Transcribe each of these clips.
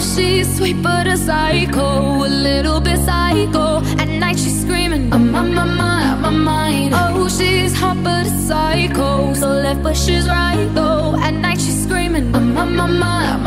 she's sweet but a psycho, a little bit psycho. At night she's screaming, I'm on my mind, out my mind. Oh, she's hot but a psycho, so left but she's right though. At night she's screaming, I'm on my mind,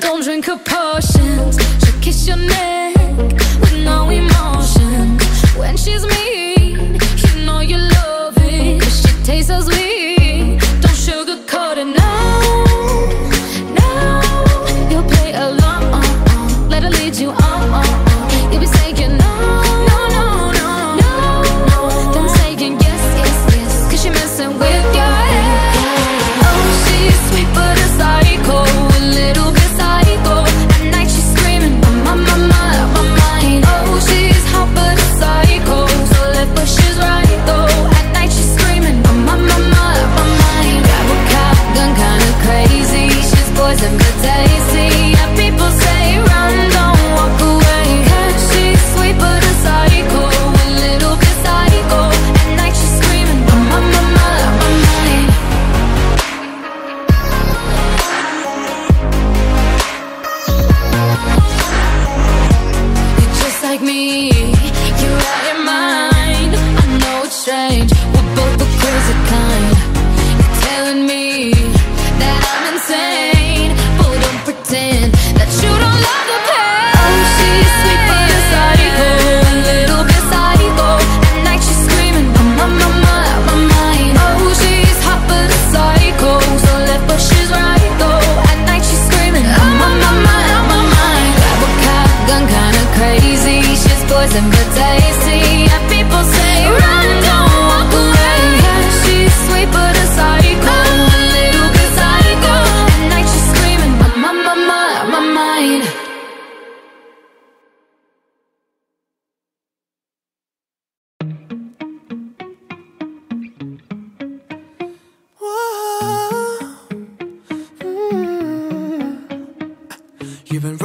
Don't drink her potions. She'll kiss your neck with no emotion. When she's mean, you know you love it. She tastes so sweet. Don't sugarcoat it now. Now you'll play along. Let her lead you on. and good days. People say, run.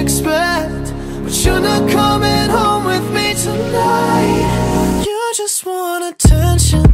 expect But you're not coming home with me tonight. You just want attention.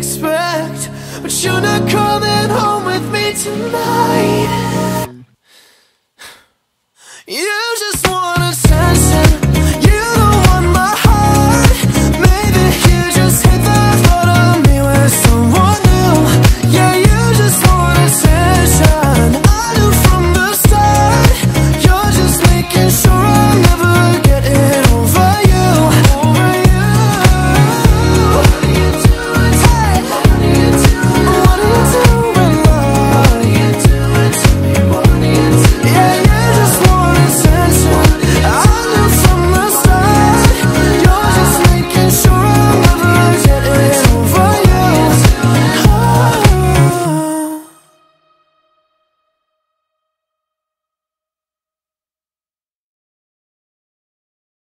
expect. But you're not coming home with me tonight.